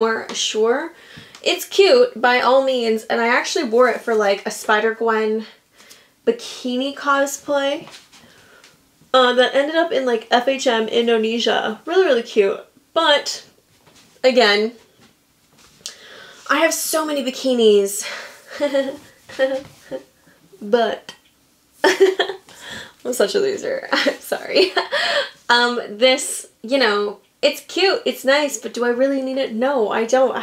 more sure. It's cute by all means and I actually wore it for like a Spider-Gwen bikini cosplay uh, that ended up in like FHM Indonesia. Really, really cute. But again, I have so many bikinis. but I'm such a loser. I'm sorry. um, this, you know, it's cute, it's nice, but do I really need it? No, I don't.